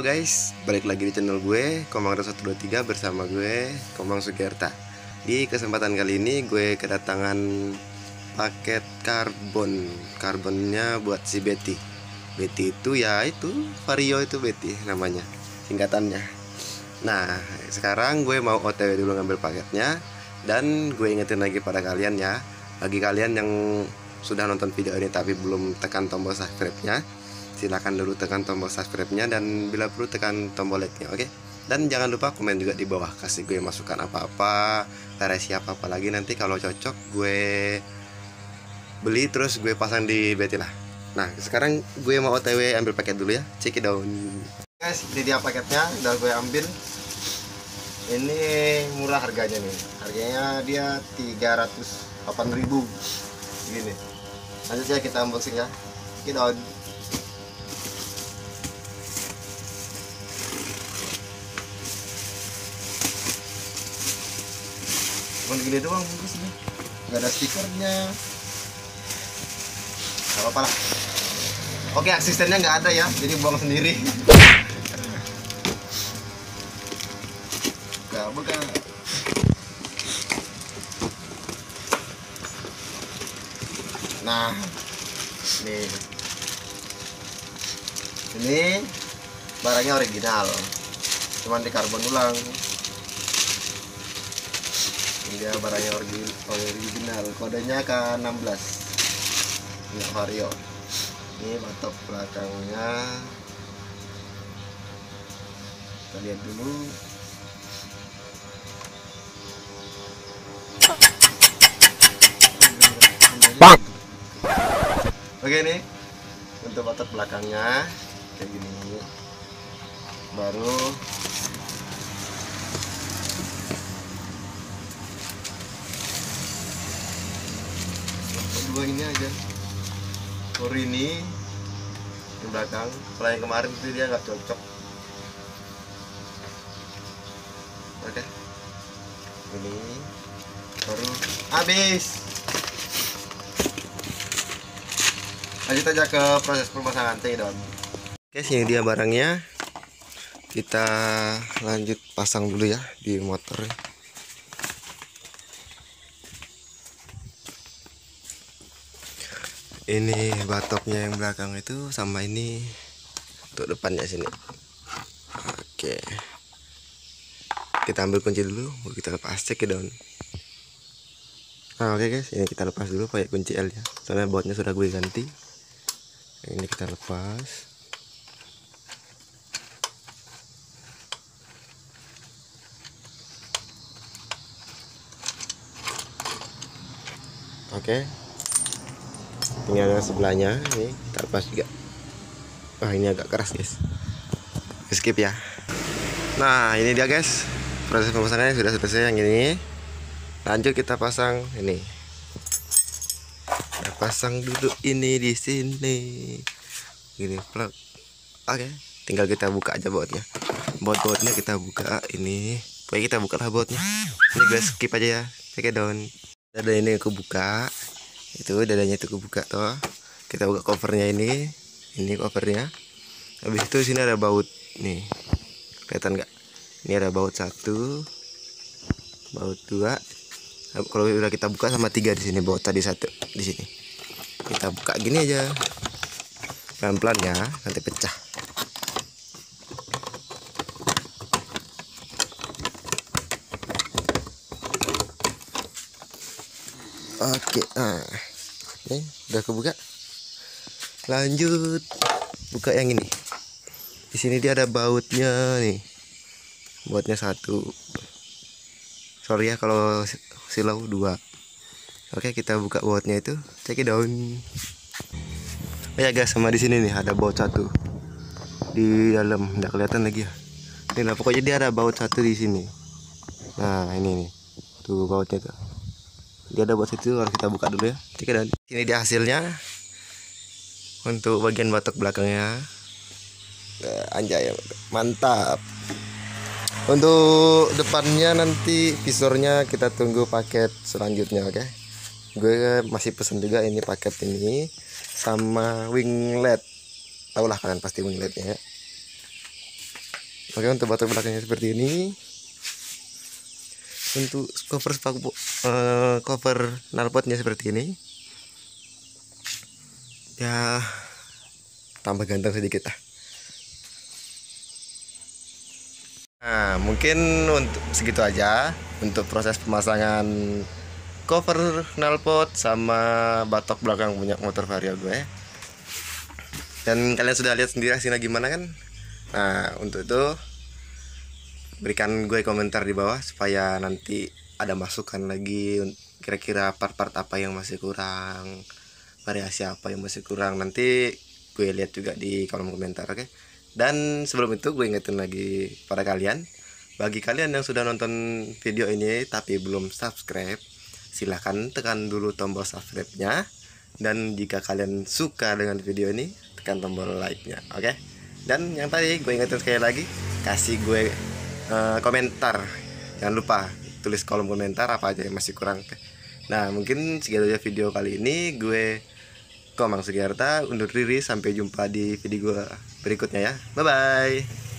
Halo guys, balik lagi di channel gue Komang 123 bersama gue Komang Sugerta. Di kesempatan kali ini gue kedatangan paket karbon. Karbonnya buat si Betty. Betty itu ya itu Vario itu Betty namanya Singkatannya. Nah sekarang gue mau otw dulu ngambil paketnya Dan gue ingetin lagi pada kalian ya. Bagi kalian yang sudah nonton video ini tapi belum tekan tombol subscribe-nya silahkan dulu tekan tombol subscribe-nya dan bila perlu tekan tombol like-nya oke? Okay? dan jangan lupa komen juga di bawah kasih gue masukan apa-apa variasi apa-apa lagi nanti kalau cocok gue beli terus gue pasang di Betty lah. Nah sekarang gue mau otw ambil paket dulu ya. Down guys ini dia paketnya udah gue ambil. Ini murah harganya nih. Harganya dia 308.000 gini. Lanjut ya kita unboxing ya. Check cuma gini doang bungkusnya nggak ada stikernya. Nggak apa-apa lah. Oke asistennya nggak ada ya jadi buang sendiri. Nggak bukan. Nah nih ini barangnya original cuman di karbon ulang. ini dia barangnya original. Kodenya K16 ini Vario. Ini batok belakangnya. Kita lihat dulu. Bang. oke nih untuk batok belakangnya. Kayak gini. Baru dua ini aja. Kur ini di belakang. Kalau yang kemarin itu dia nggak cocok. Oke. Ini. Baru. Habis. Lanjut aja ke proses pemasangan don oke sini dia barangnya. Kita lanjut pasang dulu ya di motor ini batoknya yang belakang itu sama ini. Untuk depannya sini. Oke. Kita ambil kunci dulu baru kita lepas. Cek ke daun nah, oke guys. Ini kita lepas dulu pakai kunci L ya. Soalnya bautnya sudah gue ganti. Ini kita lepas. Oke tinggal yang sebelahnya ini kita lepas juga. Wah ini agak keras guys. Skip ya. Nah ini dia guys. Proses pemasangannya sudah selesai yang ini. Lanjut kita pasang ini. Kita pasang dulu ini di sini. Gini plug oke tinggal kita buka aja bautnya. Baut-bautnya kita buka ini. Pokoknya kita buka lah bautnya. Ini gue skip aja ya. Pakai daun ada ini aku buka itu dadanya itu kebuka toh. Kita buka covernya ini ini covernya. Habis itu sini ada baut nih. Kelihatan nggak? Ini ada baut satu baut dua. Kalau udah kita buka sama tiga di sini baut tadi satu di sini. Kita buka gini aja. Pelan pelan ya nanti pecah Oke, ini udah kebuka. Lanjut buka yang ini. Di sini dia ada bautnya nih. Bautnya satu. Sorry ya kalau silau dua. Oke, kita buka bautnya itu. Cek daun. Oh ya guys, sama di sini nih ada baut satu di dalam. Nggak kelihatan lagi ya. Ini lah, pokoknya dia ada baut satu di sini. Nah, ini nih. Tuh bautnya tuh dia ada buat situ harus kita buka dulu ya. Dan ini dia hasilnya. Untuk bagian batok belakangnya. Eh, anjay mantap. Untuk depannya nanti visornya kita tunggu paket selanjutnya oke? Gue masih pesen juga ini paket ini sama winglet. Tau lah kalian pasti wingletnya. Ya oke untuk batok belakangnya seperti ini untuk cover spaku uh, cover knalpotnya seperti ini. Ya tambah ganteng sedikit lah. Nah mungkin untuk segitu aja untuk proses pemasangan cover knalpot sama batok belakang punya motor vario gue dan kalian sudah lihat sendiri hasilnya gimana kan? Nah untuk itu berikan gue komentar di bawah supaya nanti ada masukan lagi kira-kira part-part apa yang masih kurang variasi apa yang masih kurang nanti gue lihat juga di kolom komentar oke okay? dan sebelum itu gue ingetin lagi pada kalian bagi kalian yang sudah nonton video ini tapi belum subscribe silahkan tekan dulu tombol subscribe nya dan jika kalian suka dengan video ini tekan tombol like nya oke okay? dan yang tadi gue ingetin sekali lagi kasih gue uh, komentar. Jangan lupa tulis kolom komentar apa aja yang masih kurang. Nah mungkin segitu aja video kali ini. Gue Komang Sugiarta undur diri. Sampai jumpa di video gue berikutnya ya. Bye bye